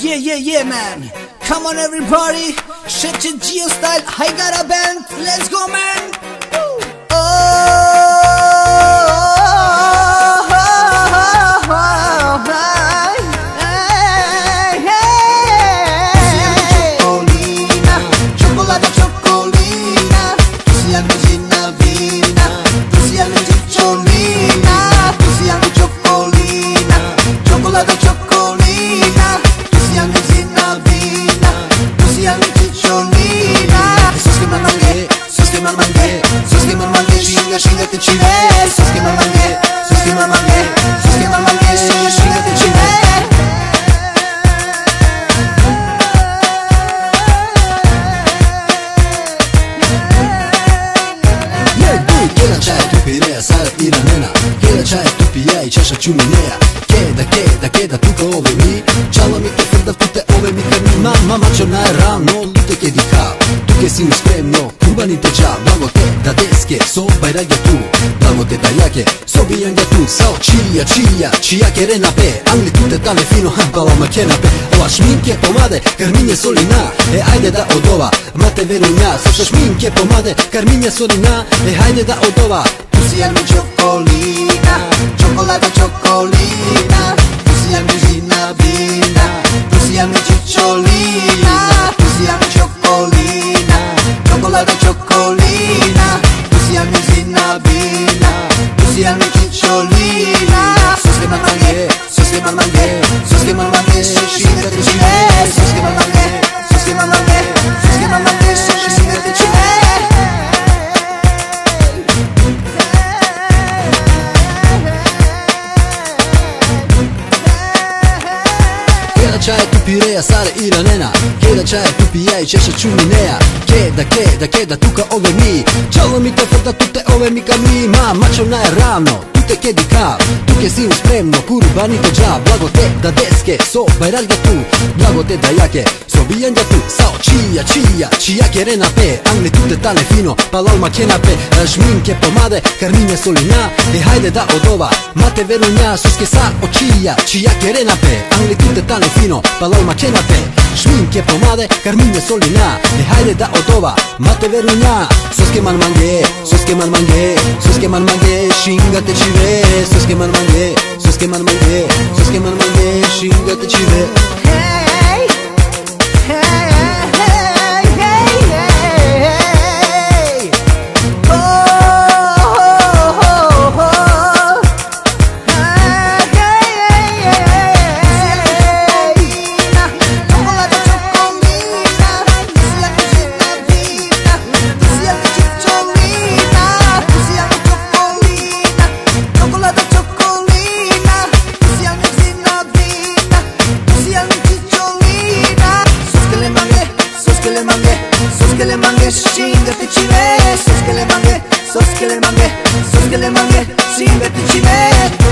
Yeah, yeah, yeah, man. Come on, everybody. Shut your geo style. I got a band. Let's go, man. шигата чиве Суски маманге, суски маманге, суски маманге Шигата чиве е, Кеда чая ту пирея, сарат и ранена Кеда чая ту пия и чаша чуминея Кеда, кеда, кеда тука ове ми. Чала ми те кръвта в туте ове ми Мама, мама, черна е рано, луте ке дика Туке си успе, но Дуваните ча, мамоке, да деске, со байраге да ту. Дамоте да јаке, со бијанге ту. Сао чија, чија, чија ке рена пе. Англи туте тале фино, бала ма ке на пе Ова шминке, помаде, кармиње солина. Е, ајде да одова, мате веруј на Слушаш шминке, помаде, кармиње солина. Е, ајде да одова Пусија ми чоколина, чоколада, чоколина. Dağlara çok Гледа чае тупи реја, саре и ранена Гледа чае тупи ја и чеше чуми неја. Кеда, кеда, кеда, тука ове ми. Чало ми те фрда, туте ове ми ками. Ма, мачо најрано, туте ке ди кав. Туке си успремно, курбаните джа. Благо те да деске, со бајрак да ту. Благо те да јаке, Obijan ja tu sao čija čija Čija che rena pe tutte tale fino pa l'alma eh, che na pe Žminke pomade carmine solina E hajde da odova mate verunja Suske sa očija čija che rena pe tutte tale fino pa l'alma che na pe Žminke pomade carmine solina E hajde da odova mate verunja Suske man mange Suske man mange Suske man mange Shingate čive Suske man mange Suske man mange Suske man mange Shingate chive hey. Sos que le mangue, sos que le mangue, sos que le mangue Si me te cime